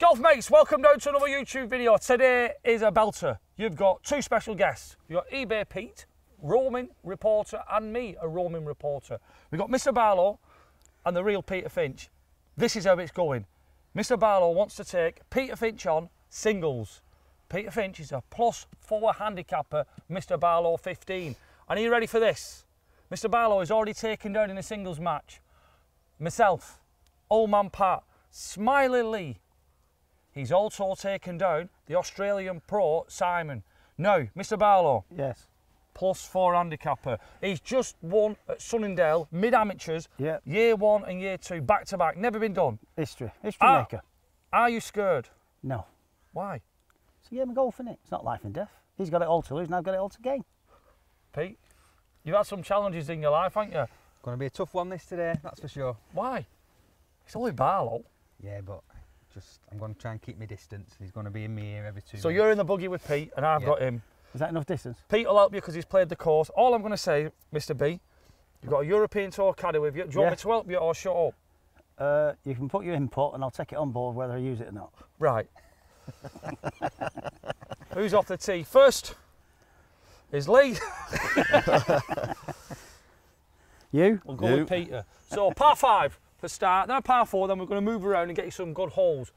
Golf mates, welcome down to another YouTube video. Today is a belter. You've got two special guests. You've got eBay Pete, roaming reporter, and me, a roaming reporter. We've got Mr. Barlow and the real Peter Finch. This is how it's going. Mr. Barlow wants to take Peter Finch on singles. Peter Finch is a plus four handicapper, Mr. Barlow 15. And are you ready for this? Mr. Barlow is already taken down in a singles match. Myself, Old Man Pat, Smiley Lee, He's also taken down the Australian pro Simon. Now, Mr. Barlow, Yes. plus four handicapper. He's just won at Sunningdale, mid amateurs, Yeah. year one and year two, back to back. Never been done. History. History Ah. maker. Are you scared? No. Why? It's a game of golf, isn't it? It's not life and death. He's got it all to lose, and I've got it all to gain. Pete, you've had some challenges in your life, haven't you? Going to be a tough one this today, that's for sure. Why? It's only Barlow. Yeah, but just I'm going to try and keep my distance. He's going to be in my ear every two. So minutes. you're in the buggy with Pete, and I've Yeah. got him. Is that enough distance? Pete will help you because he's played the course. All I'm going to say, Mr. B, you've got a European Tour caddy with you. Do you Yeah. want me to help you or shut up? Uh, you can put your input, and I'll take it on board whether I use it or not. Right. Who's off the tee? First is Lee. You? We'll go You. with Peter. So par five for start, then a par four, then we're going to move around and get you some good holes.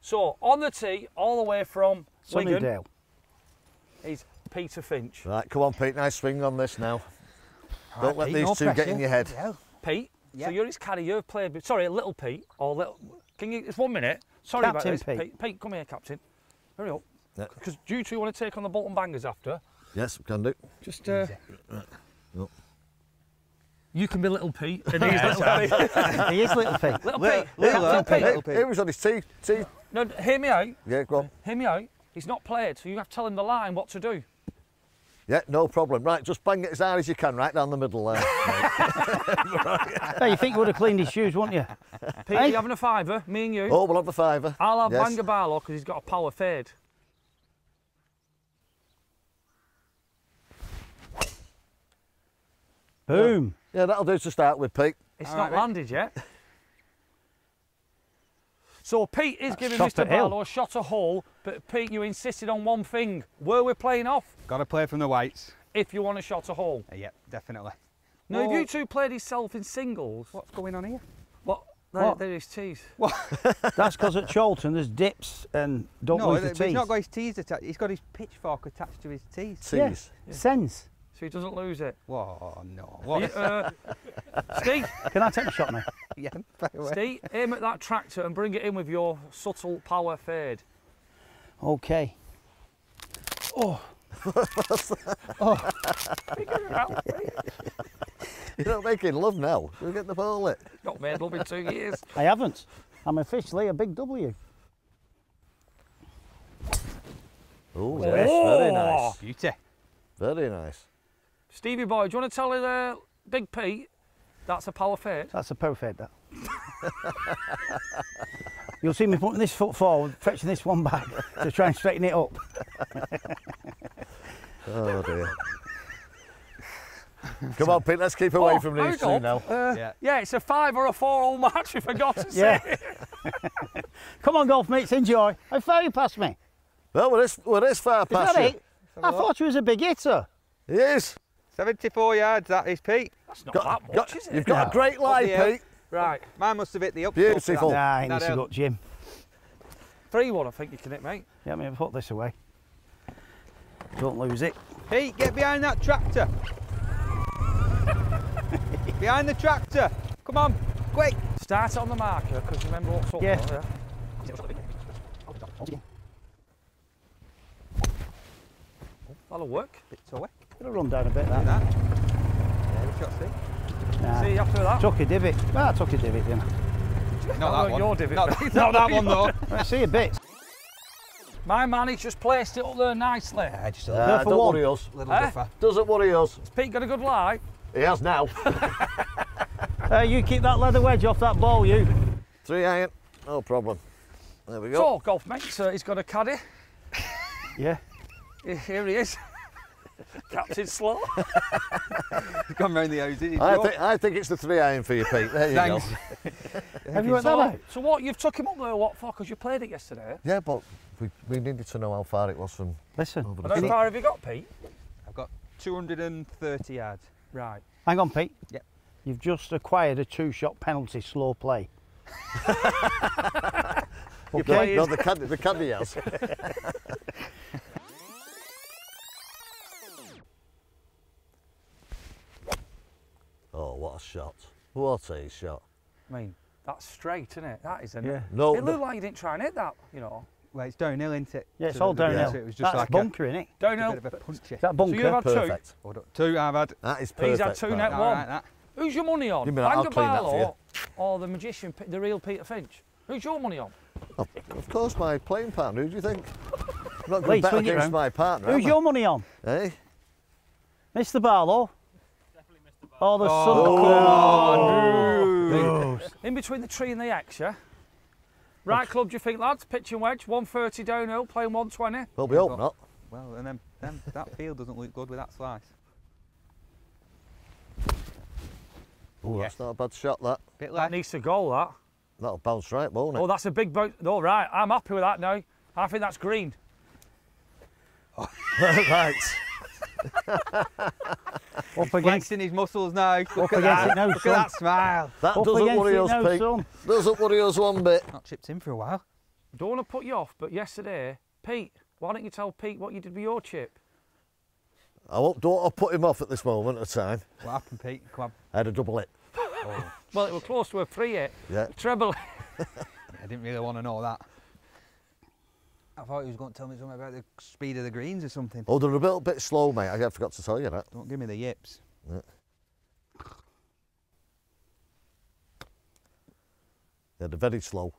So on the tee, all the way from Wigan, Sunnydale. is Peter Finch. Right, come on, Pete. Nice swing on this now. Don't let Pete, these no two get in your head. Yeah. Pete, Yeah. so you're his caddy. You've played. with- Sorry, little Pete or little. Can you? It's one minute. Sorry Captain about this, Pete. Pete. come here, Captain. Hurry up. Yeah. Because you two want to take on the Bolton Bangers after. Yes, we can do. Just uh, No. You can be little Pete and he's little Pete. he is little Pete. Little Little- Pete. little, Captain uh, Pete. little Pete. He was on his tee. tee. No, hear me out. Yeah, go on. Hear me out. He's not played, so you have to tell him the line what to do. Yeah, no problem. Right, just bang it as hard as you can, right down the middle there. hey, you think you would have cleaned his shoes, wouldn't you? Pete, Hey. you having a fiver? Me and you. oh, we'll have the fiver. I'll have yes. Banga Barlow because he's got a power fade. Boom. Yeah, that'll do to start with, Pete. It's All not right, mate. landed yet. So Pete is giving Mr. at. Barlow a shot a hole, but Pete, you insisted on one thing. Where we're playing off, Got to play from the whites. if you want a shot a hole. Uh, yeah, definitely. Now, if Well- you two played yourself in singles, What's going on here? what? There, What? there is tees. What? That's because at Cholton there's dips and don't no, lose the he's not got his tees attached. He's got his pitchfork attached to his tees. Tees. Yeah. Sense. So he doesn't lose it. Whoa, no. Are you- uh, Steve, Can I take a shot now? yeah, by the way. Steve, aim at that tractor and bring it in with your subtle power fade. Okay. Oh, You're not making love now. We'll get the ball it. Not made love in two years. I haven't. I'm officially a big W. Oh, yes, very nice. Beauty. Very nice. Stevie boy, do you want to tell uh, Big Pete that's a power fade? That's a power fade, that. You'll see me putting this foot forward, fetching this one back to try and straighten it up. Oh, dear. Come on, Pete, let's keep away Oh, from these two now. Uh, Yeah. yeah, it's a five or a four all match. We forgot to say. Come on, golf mates, enjoy. How far you past me? Well, we're this, we're this far Is past that you. it? I thought you was a big hitter. He is. 74 yards, that is Pete. That's not Got- that much, got- is it? You've got a great lie, Up the hill. Pete. Right, Mine must have hit the up. Beautiful. Nah, he That needs to go, Jim. three one. I think you can hit, mate. Let me put this away. Don't lose it. Pete, get behind that tractor. behind the tractor. Come on, quick. Start it on the marker because remember what's up. Yeah. there, That'll work. Bit away. It'll run down a bit, that. That. Yeah, we shot see. Nah. See after that. Took a divot. Well, I took a divot, didn't I? Not that one. your divot, Not, mate. not that one though. Let's see a bit. My man, he's just placed it up there nicely. Yeah, just a Uh, little, for don't one. worry us. little Eh? differ. Doesn't worry us. Has Pete got a good lie? He has now. Uh, you keep that leather wedge off that ball, you. Three iron. No problem. There we go. So, golf mates, uh, he's got a caddy. Yeah. Here he is. Captain Slow. He's gone round the houses. he's I think, I think it's the three iron for you, Pete. There you Thanks. go. Have you worked that So, so what? You've took him up there, what for? Because you played it yesterday. Yeah, but we, we needed to know how far it was from Listen, over the how far have you got, Pete? I've got 230 yards. Right. hang on, Pete. Yep. You've just acquired a two-shot penalty slow play. You're okay. playing- No, the caddy, the candy house. Shot. What a shot. I mean, that's straight, isn't it? That isn't Yeah. it? No, it looked like you didn't try and hit that, you know. Well, it's downhill, isn't it? Yeah, it's To all the- the- downhill. so It was just That's like bunker, innit? a, a Downhill. bit of a punchy. That bunker? So you've had two. Perfect. Hold up. Two I've had. That is He's perfect. had two that. net one. right, that. Who's your money on? Give me that, I'll Banga clean that for Barlow or the magician, the real Peter Finch? Who's your money on? Of course, my playing partner. Who do you think? I'm not going to bet against my partner. Who's your money on? I? Eh? Mr. Barlow? Oh, the Oh, son. Oh. In between the tree and the X, yeah? Right club, do you think, lads? Pitch and wedge, 130 downhill, playing 120. Well, we hope not. Well, and then, then that field doesn't look good with that slice. Oh, that's not a bad shot, that. Bit That needs to go, that. That'll bounce right, won't it? Oh, that's a big boat. All right, I'm happy with that now. I think that's green. right. Up against, Flexing his muscles now. Look up at that. it now, Look son. at that smile. That Up doesn't worry us, now, Pete. son. Doesn't worry us one bit. Not chipped in for a while. Don't want to put you off, but yesterday, Pete, why don't you tell Pete what you did with your chip? I won't, don't want to put him off at this moment of time. What happened, Pete? Come on. I had a double hit. Oh. Well, it was close to a three hit. Yeah. Treble. I didn't really want to know that. I thought he was going to tell me something about the speed of the greens or something. Oh, they're a little bit slow, mate. I forgot to tell you that. Don't give me the yips. Yeah, they're very slow.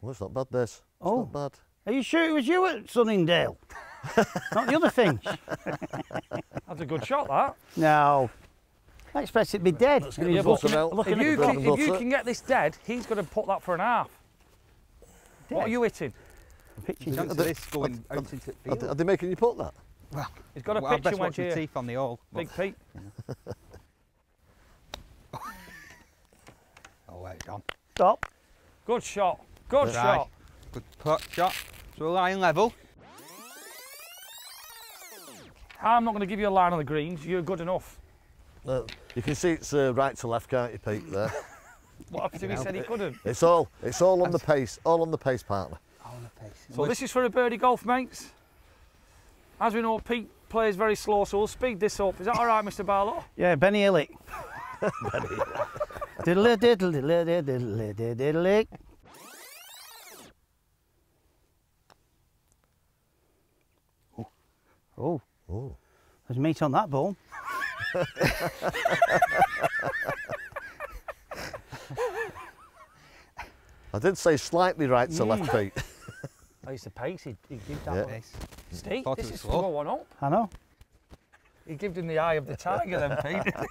Well, it's not bad, this. It's Oh. not bad. Are you sure it was you at Sunningdale? Not the other Finch? That's a good shot, that. No. I expect it to be dead. Let's And get he's the bottom at- out. looking If you, the bread can, if you can get this dead, he's going to put that for an half. What are you hitting? Pitching. Chance of they- this going out into the Are field. they, are they making you put that? Well, He's got a well, I pitch watch wedge my here. teeth on the hole. Big Pete. Oh, wait, gone. Stop. Good shot. Good Right. shot. Good putt shot. So we're lying level. I'm not going to give you a line on the greens. You're good enough. Uh, you can see it's uh, right to left, can't you, Pete? There. What happened if he said he couldn't? it's all. It's all on the pace. All on the pace, partner. Oh, on the. So this is for a birdie golf, mates. As we know, Pete plays very slow, so we'll speed this up. Is that all right, Mr. Barlow? Yeah, Benny Hillick. diddle diddle diddle diddle diddle diddle. Oh, Oh. there's meat on that bone. I did say slightly right to left, Pete. Oh, it's the pace. He, he gave that Yeah. one. Pace. Steve, Thought this is to slow. go one up. I know. He gave him the eye of the tiger then, Pete.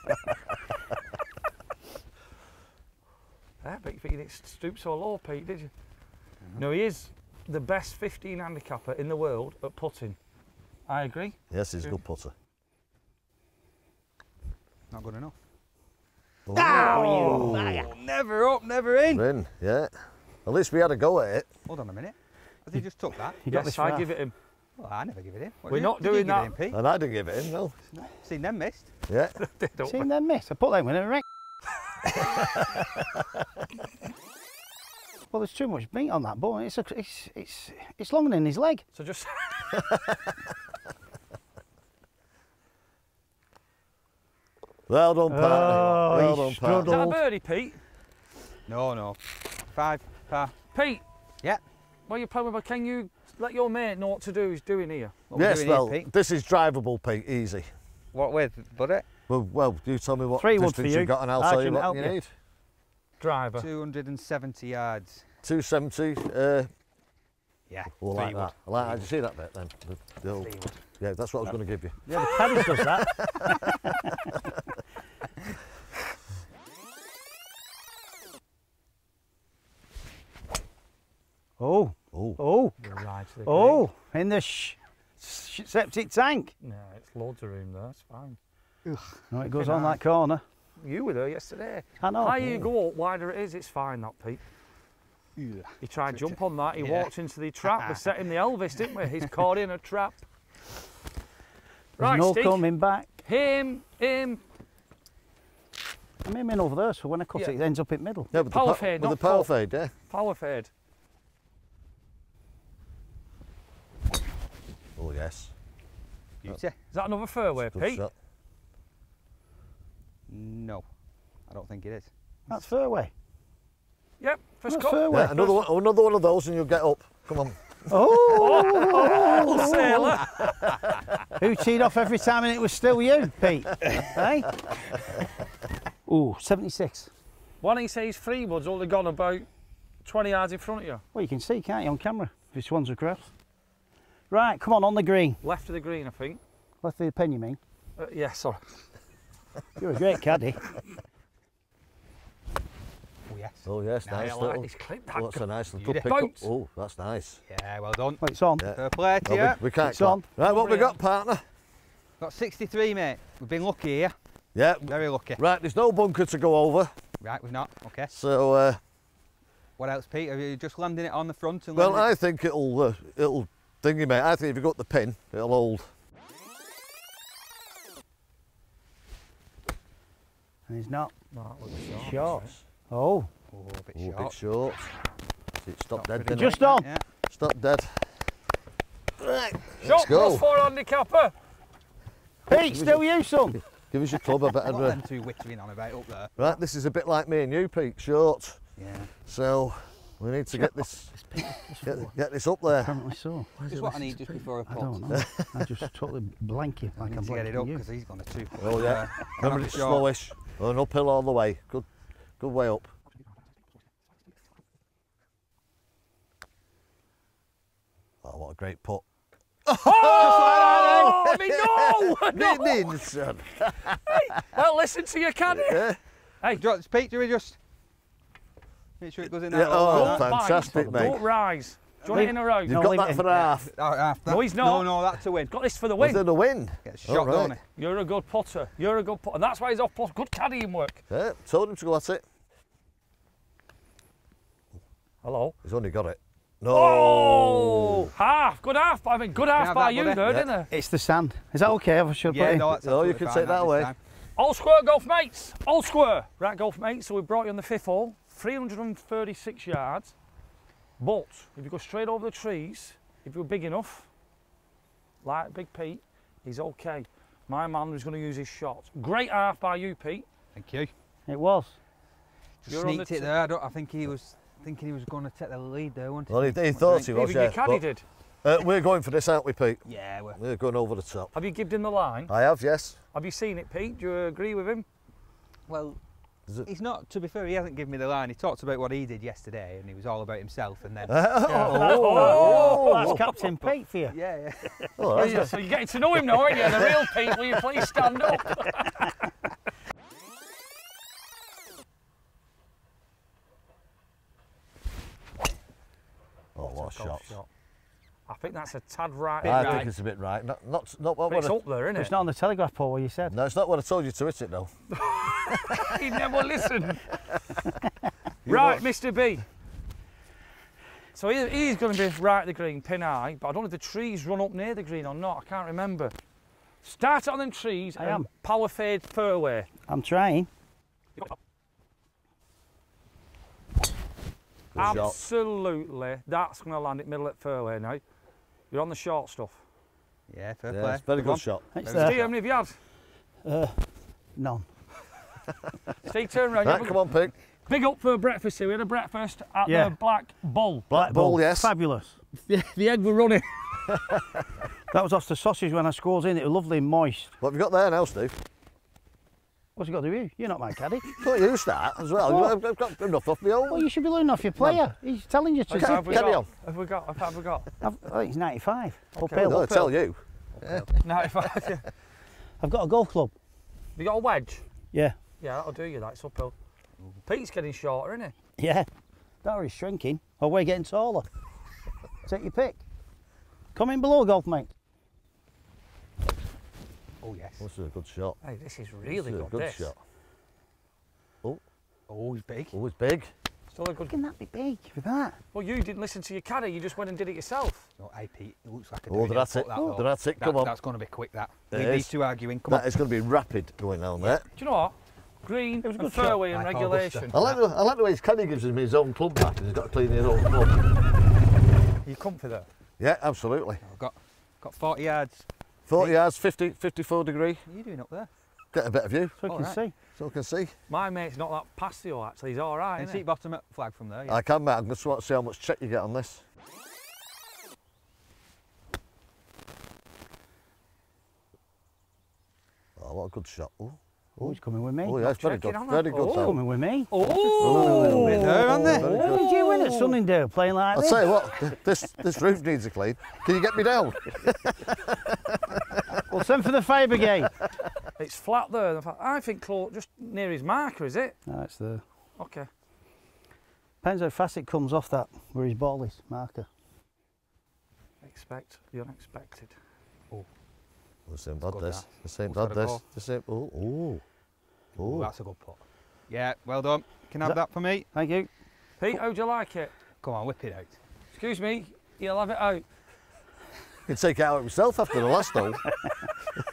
Ah, I bet you think he didn't stoop so low, Pete, did you? Mm-hmm. No, he is the best 15 handicapper in the world at putting. I agree. Yes, he's a good putter. Not good enough. Oh, you Never up, never in. In, yeah. At least we had a go at it. Hold on a minute. Has he just took that? You got yes, this I far. give it him. Well, I never give it him. What We're not you doing give it that. in, Pete? And I didn't give it in, no. Seen them missed. Yeah. Don't Seen them miss. I put them in a wreck. well, there's too much meat on that bone. It's, a, it's, it's, it's longer than his leg. So just Well done, partner. Oh, well done, done, is that a birdie, Pete? No, no. Five, par. Pete, Yeah. While you're playing with, can you let your mate know what to do? He's doing here. What Yes, doing here, well, Pete? this is drivable, Pete. Easy. What with, buddy? Well, well, you tell me what Three distance you. you've got, and I'll I tell you what you you. need. Driver. 270 yards. 270. Uh, Yeah. well, like wood. that. I like. Did you see that bit then? The- the old- wood. yeah, that's what I was going to give you. Yeah, the Caddies does that. oh, Oh, oh, Right to the green. oh, in the sh s- septic tank. No, it's loads of room there. It's fine. No, it goes on that corner. You were there yesterday. I know. Higher you oh. go up, wider it is. It's fine, that Pete. He tried to jump on that. He Yeah. walked into the trap. We set him the Elvis, didn't we? He's caught in a trap. There's Right, no Steve. coming back. Him, him. I'm aiming over there, so when I cut Yeah. it, it ends up in the middle. Yeah, with Power the, pa- fade, with the not power pop. fade, yeah. Power fade. Oh, yes. Beauty. Is that another fairway, Pete? shot. No, I don't think it is. That's fairway. Yep, first That's cut. fairway. Yeah, another one, another one of those and you'll get up. Come on. Oh! oh sailor. Who teed off every time and it was still you, Pete? hey? Ooh, 76. One he says three woods only gone about 20 yards in front of you. Well, you can see, can't you, on camera, if this one's across. Right, come on, on the green. Left of the green, I think. Left of the pin, you mean? Uh, yeah, sorry. You're a great caddy. Oh yes. Oh, yes, Nah, nice. Little- like clip. That Oh, that's a nice little Beauty. pick up. Oh, that's nice. Yeah, well done. Well, it's on. Yeah. Fair play to No, you. we, we can't It's clap. on. Right, what we Brilliant. got, partner? Got 63, mate. We've been lucky here. Yeah. Very lucky. Right, there's no bunker to go over. Right, we've not. Okay. So, uh, What else, Pete? Are you just landing it on the front and well, letting I think it'll, uh, it'll thingy, mate. I think if you've got the pin, it'll hold. And he's not. That looks Short. Oh. Oh, a bit Oh, a short. bit short. See, it stopped dead, pretty didn't Just on. Yeah. it? Stopped dead. Right, Shot let's go. plus four handicapper. Pete, still you, son. Give us your club a better. What Uh, them two wittering on about up there? right, this is a bit like me and you, Pete. Short. Yeah. So, we need to get this, get, get this up there. Apparently so. Just what I need just before I I don't know. I just totally blank you I like need I'm to get it up because he's gone a two. Oh, yeah. Uh, Remember, I'm it's short. slowish. An uphill all the way. Good, good way up. Oh, what a great putt. Oh, I mean, no, no. Didn't. Well, listen to your caddy. Yeah. Hey, Do you want- Pete, do we just make sure it goes in Yeah, oh, that? don't fantastic, bite, mate. Don't rise. Do you want it in a row? You've No, got leave that it for in. half. Oh. No, he's not. no, no, that's a win. Got this for the Was win. it a win? Gets All shot, don't he? You're a good putter. You're a good putter. And that's why he's off putt. Good caddying work. Yeah, told him to go at it. Hello. He's only got it. No. Oh, half. Good half. I mean, good half by you buddy? there, Yeah. didn't there? It's the sand. Is that okay? I should put Yeah, in? no, that's Oh, you can take that this away. time. All Square Golf Mates. All Square. Right, Golf Mates. So we brought you on the fifth hole. 336 yards. But if you go straight over the trees, if you're big enough, like Big Pete, he's okay. My man was going to use his shot. Great half by you, Pete. Thank you. It was. Just You're sneaked the it there. I, don't, I think he was thinking he was going to take the lead there, wasn't he? Well, he, he thought he was, Even yeah. your caddy did. uh, we're going for this, aren't we, Pete? Yeah, well, We're going over the top. Have you given him the line? I have, yes. Have you seen it, Pete? Do you agree with him? well, Is it- he's not. To be fair, he hasn't given me the line. He talked about what he did yesterday, and he was all about himself. And then, oh, oh, that's oh. Captain Pete for you. yeah, yeah. Oh, Yeah, so you're getting to know him now, aren't you? The real Pete, will you please stand up? Oh, what a shot. I think that's a tad right. I right. think it's a bit right. Not, not, not what, But it's I, up there, isn't it? It's not on the telegraph pole where you said. No, it's not what I told you to hit it, though. he never listened. right, Mr. B. So he, he's going to be right at the green, pin high, but I don't know if the trees run up near the green or not. I can't remember. Start on them trees I and am. power fade fairway. I'm trying. Good shot. Absolutely, that's going to land it middle at fairway now. You're on the short stuff. Yeah, fair Yeah, play. it's a very Come good on. shot. It's Steve, uh, how many have you had? Uh, none. Steve, turn around. Right, come on, Pete. Big up for breakfast here. We had a breakfast at Yeah. the Black Bull. Black Bull, yes. Fabulous. The, the egg were running. That was off the sausage when I squoze in. It was lovely and moist. What have you got there now, Steve? What's it got to do with you? You're not my caddy. Can't use that as well. What? I've, got enough off my own. well, you should be learning off your player. He's telling you to. Okay, have we got? on. Have we got? Have we got? I've, oh, I think it's 95. Okay. Uphill. no, I tell you. 95. yeah. I've got a golf club. You got a wedge? Yeah. Yeah, that'll do you. that's uphill. Pete's getting shorter, isn't he? Yeah. That is shrinking. Oh, we're getting taller. Take your pick. Come in below, golf mate. Oh yes. Oh, this is a good shot. Hey, this is This really is a good. good this. shot. Oh, oh he's big. Oh, it's big. Still a good. Can that be big for that? Well, you didn't listen to your caddy. You just went and did it yourself. No, hey Pete, it looks like a Oh, downhill that's it. That, Oh, though. that's it. That- Come on. That's going to be quick. That. It Leave is. these two arguing. Come That on. is going to be rapid going down there. Do you know what? Green it was a good shot. fairway and Like regulation. I like, the, I like the way his caddy gives him his own club back and he's got to clean his own club. Are you comfy there? Yeah, absolutely. I've got got 40 yards. 40 yards, 50, 54 degree. What are you doing up there? Get a better view So I can right. see. so I can see. My mate's not that patio actually. He's all right. Can you see he? bottom up flag from there? Yeah. I can, mate. I'm just want to see how much check you get on this. Oh, what a good shot. Oh, Oh, he's coming with me. oh yeah, it's very checking good. on that. Very good. Oh. though. Coming with me. Oh, bit there, aren't they? Very How good. did you win at Sunningdale playing like I'll this? tell you what, this this roof needs a clean. Can you get me down? Well, send for the fire brigade. It's flat there. In I think close, just near his marker, is it? no, it's there. Okay. Depends how fast it comes off that, where his ball is, marker. Expect the unexpected. This ain't bad, good, this. that. This ain't Who's bad, got this. goal? This ain't... Oh, oh. Oh, Oh. that's a good pot. Yeah, well done. Can I have that- that for me? Thank you. Pete, how'd you like it? Come on, whip it out. Excuse me, you'll have it out. You can take it out himself after the last hole.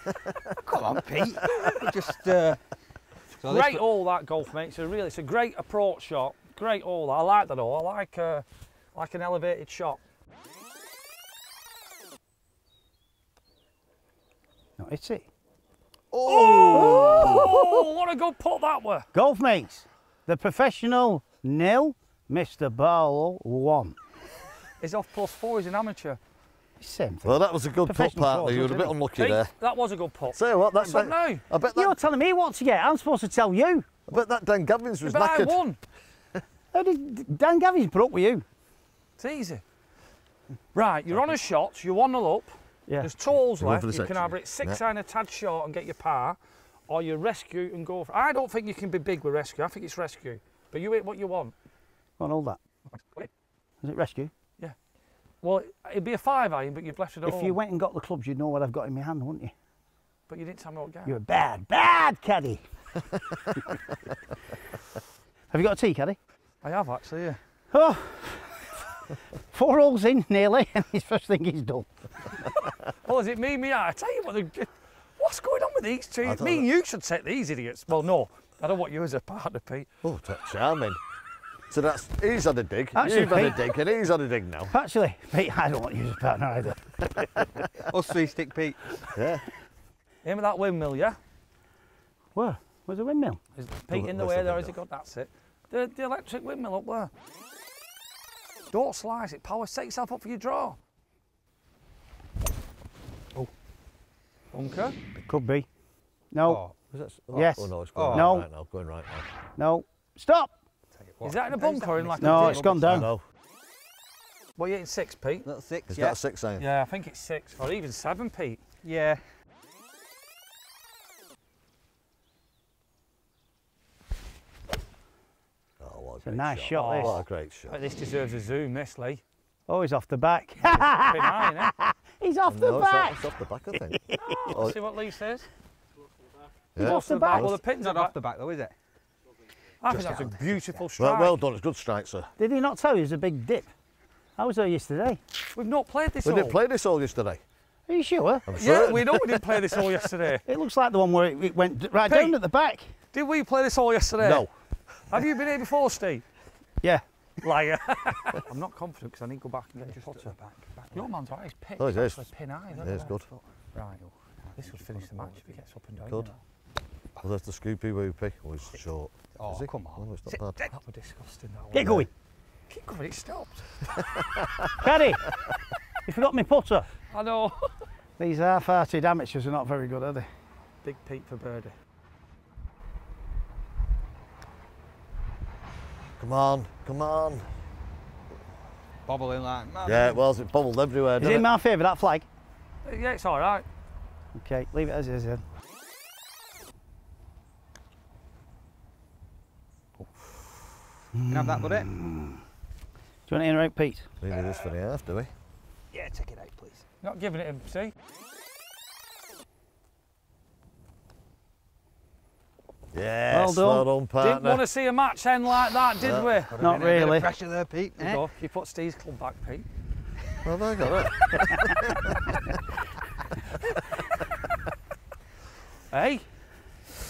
Come on, Pete. Just. Uh, so great all that golf, mate. It's a really, it's a great approach shot. Great hole. I like that all. I like, uh, like an elevated shot. No, it's it. Oh, what a good putt that were. Golf mates, the professional nil, Mr. Barlow one. He's off plus four. He's an amateur. Same thing. Well, that was a good putt, Professional partner. You were a bit unlucky Pete, there. that was a good putt. Say what, that, What's up that, now? I bet You're telling me what to get. I'm supposed to tell you. I bet that Dan Gavins was but I knackered. won. How did Dan Gavin's put up with you? It's easy. Right, you're on a shot. You're one 0 up. Yeah. There's two holes left. for You the can section. either hit six Yeah. iron a tad short and get your par, or you rescue and go for. I don't think you can be big with rescue. I think it's rescue. But you hit what you want. Go on, hold that. Is it rescue? Well, it'd be a five iron, but you've left it at If home. you went and got the clubs, you'd know what I've got in my hand, wouldn't you? But you didn't tell me what game. You're a bad, bad caddy. Have you got a tea, caddy? I have actually, yeah. Oh, four holes in nearly, and his first thing he's done. Well, is it me, me? I tell you what, the- what's going on with these two? I don't Me and know. you should take these idiots. Well, no, I don't want you as a partner, Pete. Oh, that's charming. So that's he's had a dig. Actually, You've had a Pete- dig, and he's had a dig now. Actually, Pete, I don't want you as a partner either. Us three stick Pete. Yeah. Aim at that windmill, yeah? Where? Where's the windmill? Is Pete in the way the there? Has he windmill. got? That's it. The, the electric windmill up there. Don't slice it. Power, set yourself up for your draw. Oh. Bunker. It could be. No, Oh, Is that, oh, Yes. Oh no, it's oh. going Oh. right, No. now. Going right now. no. Stop! Tell you what. Is that in a How's bunker in missed? like a No, it's gone down. know. What, you hitting six, Pete? Little six, Is yeah. that a six iron? Yeah, I think it's six. Or even seven, Pete. Yeah. Oh, what a, a great nice shot, this. Oh, what a great shot. But this deserves a zoom, this, Lee. Oh, he's off the back. High, he's off the no, it's, off, back. it's off the back, I think. Let's oh. see what Lee says. He's Yeah. off the back. Well, the pin's not off the back though, is it? I think Just that's a down there, beautiful Well, strike. well done. It's a good strike, sir. Did he not tell you there's a big dip? I was there yesterday. We've not played this We all. We didn't play this all yesterday. Are you sure? I'm Yeah, certain. we know we didn't play this all yesterday. It looks like the one where it, it went right Pete. down at the back. Did we play this all yesterday? No. Have you been here before, Steve? Yeah. Liar. I'm not confident because I need to go back and get your Just at the putter. back. back Your left. man's right, he's pitch. Oh, it is. actually pin high. Yeah, it's good. Right, oh, this would finish the match if he gets up and down. Good. Well, there's the Scoopy Whoopie. Oh, he's short. Oh, Is he? come on. Oh, it's Sit not bad. That was disgusting. That Get one. going. Keep going, it stopped. Caddy, you forgot my putter. I know. These half-hearted amateurs are not very good, are they? Big Pete for birdie. Come on, come on. Bobbling like mad. Yeah, well, it bubbled everywhere, Is it didn't in it? my favour, that flag? Yeah, it's all right. Okay, leave it as is then. Can have that, buddy? Do you want to interrupt Pete? We need this for the half, do we? Yeah, take it out, please. Not giving it him, see? Yes, Well done. well done, Didn't want to see a match end like that, did we? Not a bit of really. pressure there, Pete. There you eh? go. You put Steve's club back, Pete. Well, there you got it. Hey,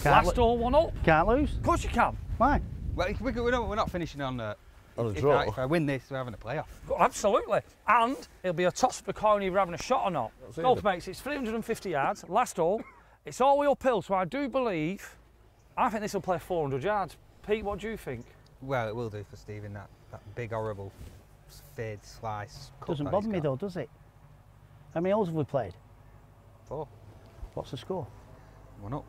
Can't, last all one up. can't lose. Of course you can. Why? Well, we, we're, not, we're not finishing on. Uh, On a if, draw. I, if I win this, we're having a playoff. Absolutely. And it'll be a toss for the coin if you're having a shot or not. That's it. Golf mates, it's 350 yards, last hole. It's all the way uphill, so I do believe, I think this will play 400 yards. Pete, what do you think? Well, it will do for Stephen. That that big horrible fade slice. cut Doesn't bother me though, does it? How many holes have we played? Four. What's the score? One up.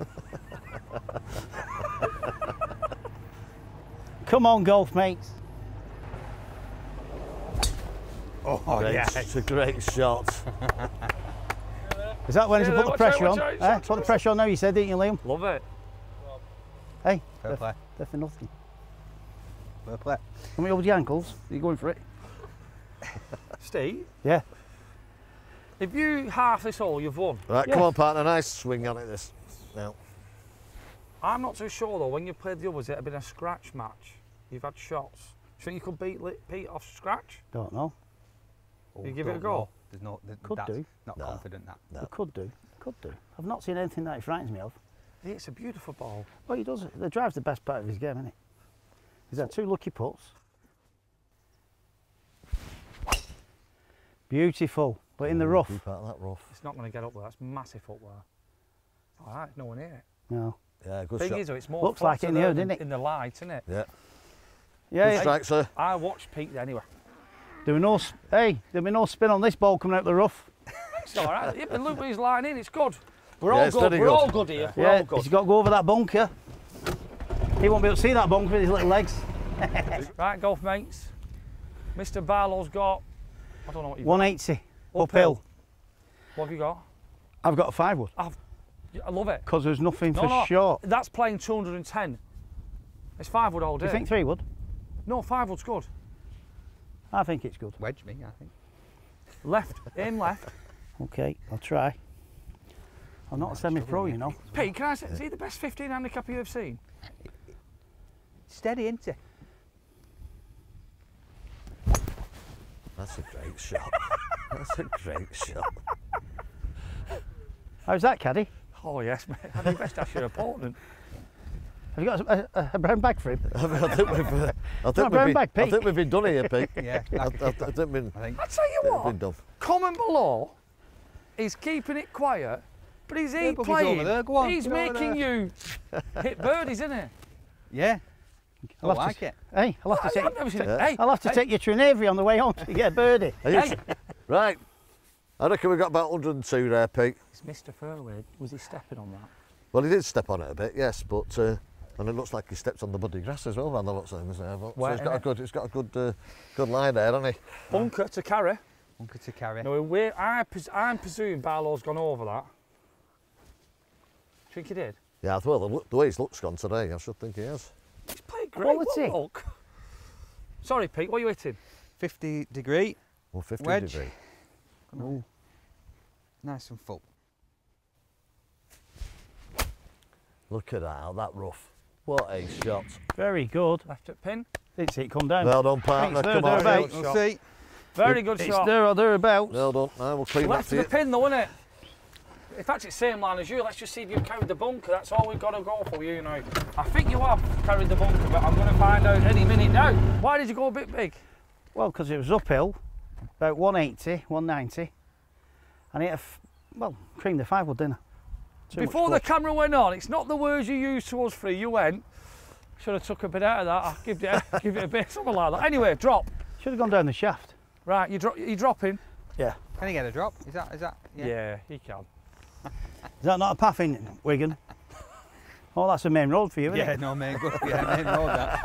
Come on, golf mates. Oh, Great, It's a great shot. Is that when Yeah, to put the pressure out, on? out, Eh? Put the pressure on now, you said, didn't you, Liam? Love it. Hey, Fair they're, play. they're for nothing. Fair play. Can we hold your ankles? Are you going for it? Steve, Yeah. if you half this hole, you've won. Right, Yeah. come on, partner. Nice swing on it, this. Now, I'm not too sure though, when you played the others, it had been a scratch match. You've had shots. Do you think you could beat Pete off scratch? Don't know. Oh, You give it a go? know. There's no. There's, Could that's do. Not No. confident that. No. Could do. Could do. I've not seen anything that frightens me of. It's a beautiful ball. Well, he does. The drive's the best part of his game, isn't it? He's had two lucky puts. Beautiful, but in the rough. Keep out of that rough. It's not going to get up there. That's massive up there. All right, no one near it. No. Yeah, good Thing shot. is, it's more Looks like it in the there hood, than didn't it? In the light, isn't it? Yeah. Yeah, Good strike, sir. I watched Pete anyway. There were no. Hey, there'll be no spin on this ball coming out the rough. It's all right. Yeah, but look, he's lying in. It's good. We're Yeah, all good. We're good. all good here. We're yeah, all good. he's got to go over that bunker. He won't be able to see that bunker with his little legs. Right, golf mates. Mr. Barlow's got. I don't know what you've 180 got. uphill. What have you got? I've got a five wood Yeah, I love it. because there's nothing No, for no, short. That's playing 210. It's five wood all Do day. you think three wood? No, five wood's good. I think it's good. Wedge me, I think. Left, aim left. Okay, I'll try. I'm not a semi-pro, you know. Pete, can I say, is he the best 15 handicap you've seen? Steady, isn't it? That's a great shot. That's a great shot. How's that, caddy? Oh, yes, mate. I think best ask your opponent. Have you got a, a, a brown bag for him? I think we've, uh, I think we've been, bag, I think we've been done here, Pete. Yeah. I, I, I think we've been, I think. I tell you what, been done. comment below. He's keeping it quiet, but he's Yeah, eight but he's playing. over there, go on, he's making you hit birdies, isn't he? Yeah. I I'll have like to, it. Hey, I'll have to take. I've never seen it. Hey, I'll have to hey, take you to an aviary on the way home to get a birdie. Hey. Right. I reckon we got about 102 there, Pete. It's Mr. Fairway. Was he stepping on that? Well, he did step on it a bit, yes, but uh, and it looks like he stepped on the muddy grass as well, by the looks of things there. But, so Wet, he's got a innit? good, he's got a good, uh, good line there, hasn't he? Bunker to carry. Bunker to carry. No, we're, I, pres- I'm presuming Barlow's gone over that. Think he did? Yeah, well, the, look- the way his look's gone today, I should think he has. He's played great. Quality. What look? Sorry, Pete. What are you hitting? 50 degree. Well, 50 Wedge. degree. Nice and full. Look at that, that rough. What a shot. Very good. Left at pin. Didn't see it come down. Well done, partner. there, Come on. thereabouts. Good We'll see. Very good it's shot. there or thereabouts. Well done. Now we'll clean that Left for of you. the pin though, isn't it? In fact, it's same line as you. Let's just see if you've carried the bunker. That's all we've got to go for you now. I think you have carried the bunker, but I'm going to find out any minute now. Why did you go a bit big? Well, because it was uphill, about 180, 190, and it, f- well, creamed the five wood dinner. Before the camera went on, it's not the words you used to us three. You went, should have took a bit out of that. I'll give it, give it a bit, something like that. Anyway, drop. should have gone down the shaft. Right, you drop. You dropping? Yeah. Can he get a drop? Is that? Is that? Yeah, yeah he can. Is that not a path in Wigan? Oh, that's a main road for you, isn't Yeah, it? no, main, good. Yeah, main road that.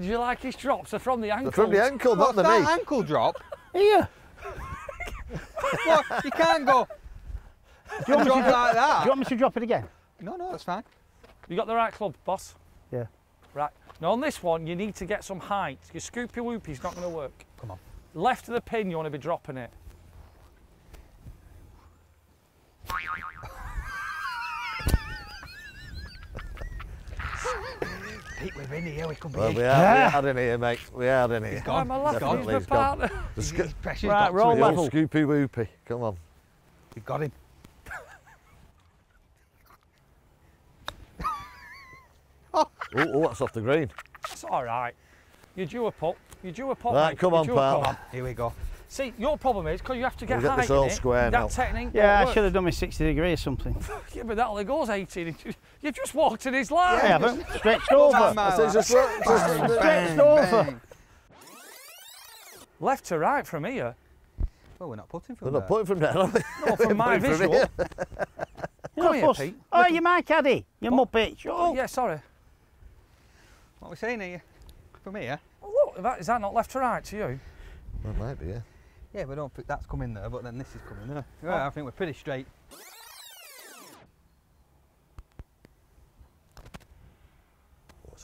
Did you like his drops? They're from the ankle. From the ankle, not What's the that knee. ankle drop? Here. what? You can't go Do you, want me to drop dro- like do you want me to drop it again? No, no, that's fine. You got the right club, boss. Yeah. Right. Now on this one, you need to get some height. Your scoopy whoopy's not going to work. Come on. Left of the pin, you want to be dropping it. Pete, we're in here, we could be Well, we in. are, we are in here, mate. We are in here. gone. I'm a laughing Definitely, he's gone. partner. The, His, sc- his pressure's Right, got roll to the him. level. old Scoopy Whoopy. Come on. You've got him. Oh, oh, that's off the green. It's all right. You drew a putt. You drew a putt. Right, mate. come on, drew a pal. Here we go. See, your problem is because you have to get We'll get this all in it, square that technique. Yeah, I work. should have done my 60 degree or something. Yeah, but that only goes 18 inches. You've just walked in his line. I haven't. Stretched Bang, over. man. So it's just, just, Stretched Bang, over. bang. Left to right from here. Well, we're not putting from we're from not there. putting from there, are we? No, from my Putting from visual. Oh, you're Come not here. Pete. Oh, you're my caddy. You're muppet. Shut Oh, up. yeah, sorry. What are we saying here? From here? Oh, look, that, is that not left to right to you? That might be, yeah. Yeah, we don't think that's coming there, but then this is coming there. Oh. I think we're pretty straight.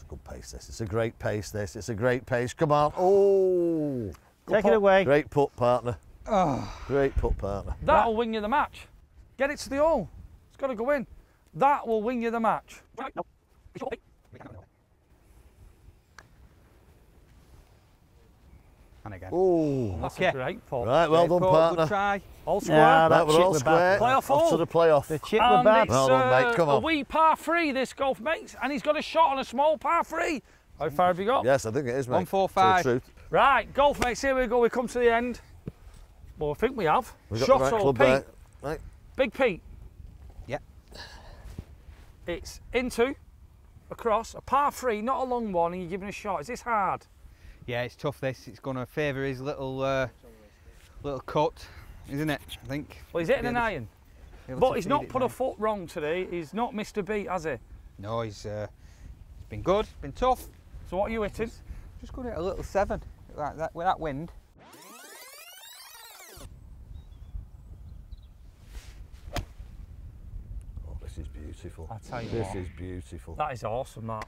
Good pace, this. It's a great pace, this. It's a great pace. Come on. Oh. Take it away. Great putt, partner. Oh, Great putt, partner. That'll win you the match. Get it to the hole. It's got to go in. That will win you the match. and again. Oh. That's Okay. a great putt. Right, well Great done, putt, partner. Good try. All square. Yeah, that Right, we're all square. bad. Playoff Off to the playoff. The chip was And bad. it's Well done, mate, uh, come a wee par three, this golf mates, and he's got a shot on a small par three. How far have you got? Yes, I think it is, mate. One, four, To the truth. Right, golf mates, here we go. We come to the end. Well, I think we have. We've got Shot the right hole, club Pete. there. Right. Big Pete. Yep. It's into, across, a par three, not a long one, and you're giving a shot. Is this hard? Yeah, it's tough this. It's going to favour his little uh, little cut, isn't it? I think. Well, he's hitting an iron. But he's not it put a foot wrong today. He's not missed a beat, has he? No, he's uh, it's been good. Been tough. So what are you hitting? Just going to hit a little seven like that with that wind. Oh, this is beautiful. I tell you This what. is beautiful. That is awesome, that.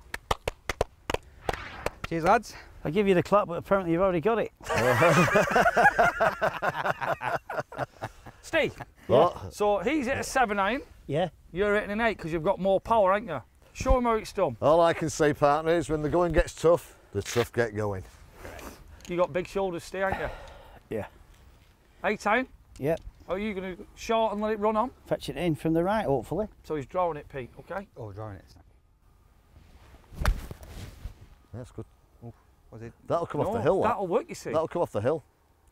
Cheers, lads. I give you the clap, but apparently you've already got it. Steve, What? so he's hit a seven iron. Yeah. You're hitting an eight because you've got more power, ain't you? Show him how it's done. All I can say, partner, is when the going gets tough, the tough get going. You got big shoulders, Steve, ain't you? Yeah. Eight iron. Yep. Are you going to short and let it run on? Fetch it in from the right, hopefully. So he's drawing it, Pete. Okay. Oh, drawing it. That's good. Was it? That'll come off the hill. That. That'll work, you see. That'll come off the hill.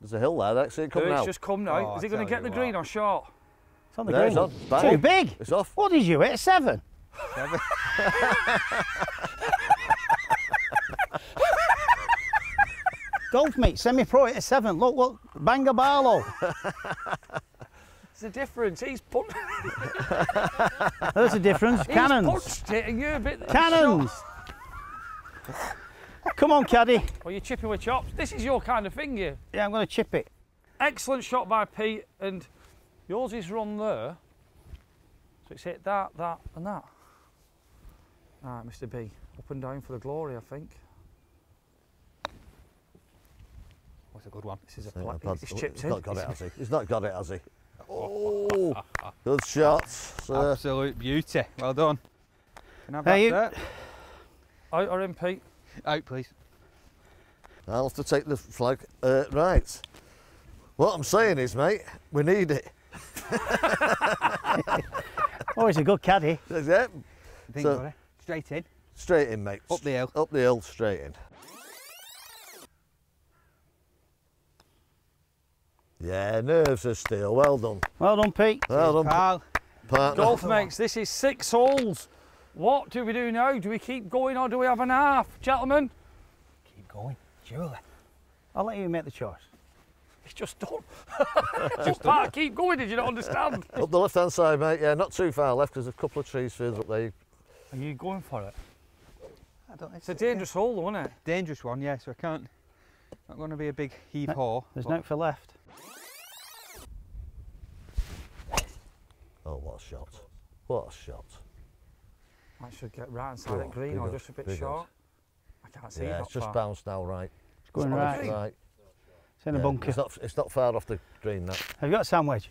There's a hill there. That's it So coming it's out. just come now. Oh, Is he I going to get the you green or short? It's on the There, green. it's on. Too big. It's off. What did you hit? Seven? Seven. Golf mate, semi-pro hit a seven. Look, look, Banga Barlow. There's a difference. He's punched, There's a difference. he's Cannons. punched it and you're a bit Cannons. Come on, caddy. Well, you're chipping with chops. This is your kind of thing, you. Yeah, I'm going to chip it. Excellent shot by Pete, and yours is run there. So it's hit that, that, and that. All right, Mr. B, up and down for the glory, I think. What's a good one? This is a Yeah, pla- Pad's- it's chipped he's in. not got it, has he? He's not got it, has he? Oh, good shots. sir. Absolute beauty. Well done. Can I have Hey, that, you- sir? Out or in, Pete? Out, please. I'll have to take the flag. Uh, right. What I'm saying is, mate, we need it. Oh, he's a good caddy. Yeah, I think So- it. Straight in. straight in, mate. Up the hill. Up the hill, straight in. Yeah, nerves are steel. Well done. Well done, Pete. Well done, Pal. partner. Golf mates, this is six holes. What do we do now? Do we keep going or do we have an half? Gentlemen, Keep going. Surely. I'll let you make the choice. it's just done. just part, keep going, did you not understand? Up the left-hand side, mate. Yeah, not too far left. There's a couple of trees further up there. Are you going for it? I don't, It's a dangerous hole, though, isn't it? dangerous one, yeah, so I can't. Not going to be a big heave haw. There's but no for left. Oh, what a shot! What a shot! I should get right inside Go that green big or just a bit short. I can't see yeah, that it's just far. bounced now, right? It's going on the right. Right. It's in a bunker. It's not. It's not far off the green. That. Have you got a sandwich?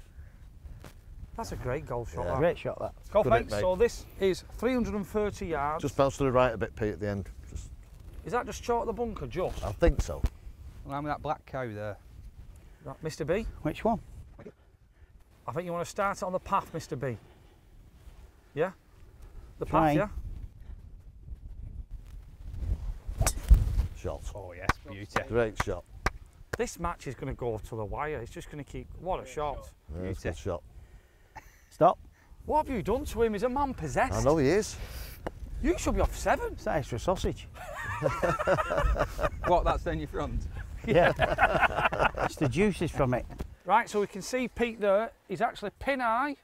That's a great golf shot. Yeah. that. Great shot, that. Golf Good hit, mate. so this is 330 yards. Just bounce to the right a bit, Pete, at the end. Just Is that just short of the bunker, just? I think so. Around with that black cow there. Right, Mr. B, Which one? I think you want to start on the path, Mr. B. Yeah? The path, Trying. yeah? Shot. Oh yes, beauty. Great shot. This match is going to go to the wire. It's just going to keep. What a shot. Yeah, that's a good shot. Stop. What have you done to him? He's a man possessed? I know he is. You should be off seven. It's that extra sausage. What? That's down your front. Yeah. it's the juices from it. Right, so we can see Pete there. He's actually pin high.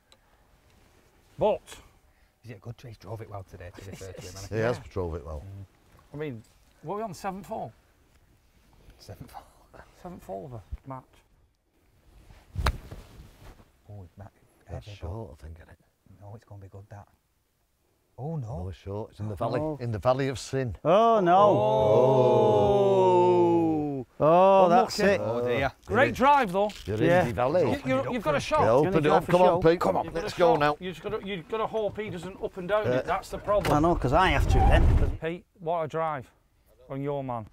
But, Is it a good trace? Drove it well today. To be fair to him, He has drove it well. I mean, what are we on? Seventh hole? Seventh. Seventh hole of a match. Oh, it's back. It's short, I think, isn't it? but- No, it's going to be good. That. Oh no. Oh, it's short. It's in the oh, valley. Oh. In the valley of sin. Oh no. Oh! Oh, oh that's it. Oh dear. Oh, great drive though. You're Yeah. in the valley. You, you, you've got a shot. Yeah, gonna open it up. Come on. Pete. Come on. You've Let's go shot. now. You've got to, you've got to hope he doesn't up and down Yeah. it. Uh, that's the problem. I problem. know, because I have to then. Pete, what a drive on your man.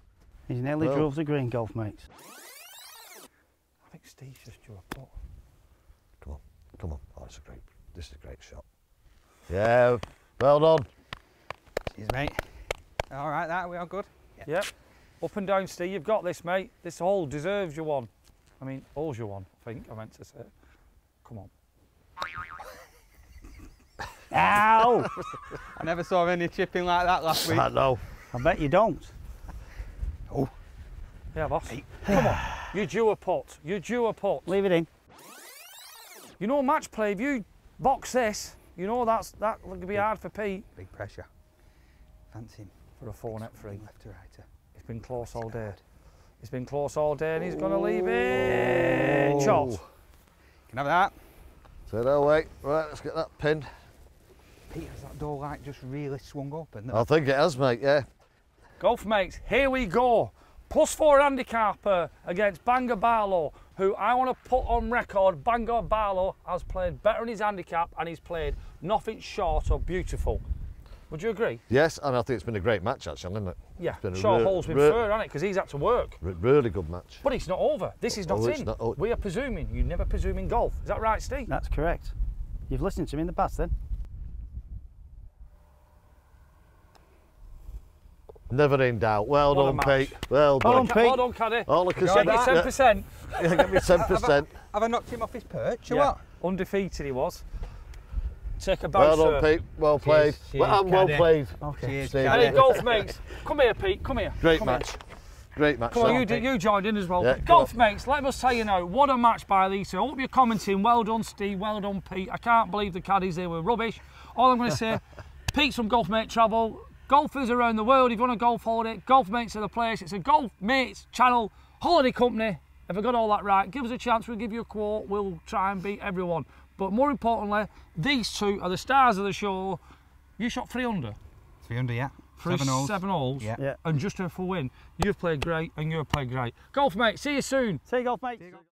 He's nearly Well. drove the green golf, mates. I think Steve's just drew a putt. Come on. Come on. Oh, it's a great. This is a great shot. Yeah. Well done. Cheers, mate. All right, that we are good. Yep. Up and down, Steve. You've got this, mate. This hole deserves you one. I mean, owes you one, I think I meant to say. Come on. Ow! I never saw any chipping like that last week. I know. I bet you don't. Oh. Yeah, boss. Come on. You drew a putt. You drew a putt. Leave it in. You know match play, if you box this, you know that's that will be hard for Pete. Big pressure. Fancy him. For a four net free. Left to right. It's been close all day. It's been close all day and he's gonna leave it. Shot. Can have that. So that way. Right, let's get that pinned. Pete, has that door light just really swung open? I think it has, mate. Yeah. Golf mates, here we go. Plus four handicapper against Bangor Barlow, who I want to put on record. Bangor Barlow has played better in his handicap and he's played nothing short of beautiful. Would you agree? Yes, and I think it's been a great match, actually, hasn't it? Yeah, been a short re- hole's been re- fair, hasn't it? Because he's had to work. Re- really good match. But it's not over. This is oh, not Oh, in. not- oh. We are presuming. You never presume in golf. Is that right, Steve? That's correct. You've listened to me in the past then? Never in doubt. Well What done. Pete. Well Well done. done, Pete. Well done, Caddy. All I can Got say Get your that. 10%. Yeah, give me ten percent. Have I knocked him off his perch or Yeah. what? Undefeated he was. Take a bow, Well sir. done, Pete. Well played. cheers, well, and well Caddy. played. Okay. Cheers, Caddy. Golf mates? Come here, Pete. Come here. Great Come match. Here. Great match. Come on, you, did, you joined in as well. Yeah, golf mates, let us tell you now, what a match by these two. I hope you're commenting. Well done, Steve. Well done, Pete. I can't believe the caddies they were rubbish. All I'm going to say, Pete's from Golf Mate Travel. Golfers around the world, if you want a golf holiday, Golf Mates are the place. It's a Golf Mates channel holiday company. If I got all that right, give us a chance. We'll give you a quote. We'll try and beat everyone. But more importantly, these two are the stars of the show. You shot three under. Three under, yeah. Three Seven holes. seven holes. Yeah. Yeah. And just for a win, you've played great and you've played great. Golf mate, see you soon. See you golf, mate.